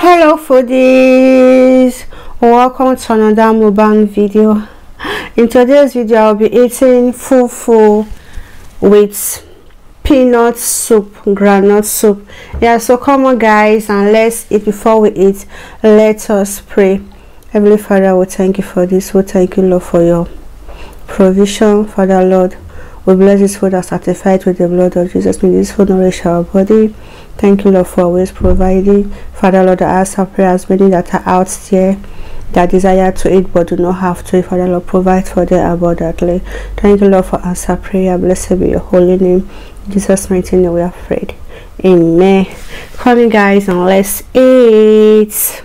hello foodies. Welcome to another mukbang video. In today's video i'll be eating fufu with peanut soup groundnut soup. Yeah so come on guys and let's eat before we eat. Let us pray. Heavenly father we thank you for this. We thank you lord for your provision father lord we bless this food as sanctified with the blood of jesus may this food nourish our body Thank you, Lord, for always providing. Father, Lord, I ask our prayers, many that are out there that desire to eat but do not have to. Father, Lord, provide for them abundantly. Thank you, Lord, for answer prayer. Blessed be your holy name. Jesus' mighty name we are prayed. Amen. Come in, guys, and let's eat.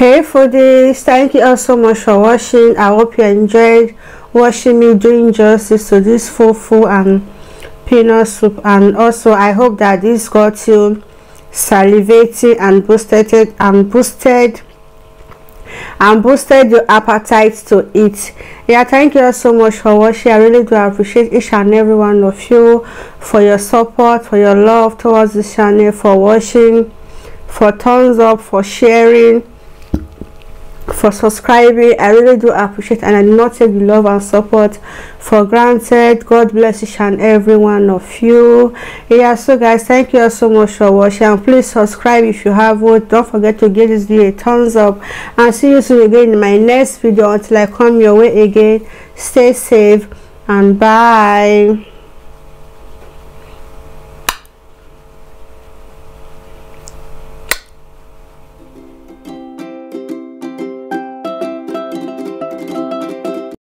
Hey for this thank you all so much for watching. I hope you enjoyed watching me doing justice to this fufu and peanut soup. And also i hope that this got you salivating and boosted and boosted and boosted your appetite to eat. Yeah thank you all so much for watching. I really do appreciate each and every one of you for your support for your love towards the channel for watching for thumbs up for sharing for subscribing. I really do appreciate and i do not take the love and support for granted. God bless each and every one of you. Yeah so guys thank you all so much for watching. And please subscribe if you haven't. Don't forget to give this video a thumbs up. And see you soon again in my next video. Until i come your way again stay safe and bye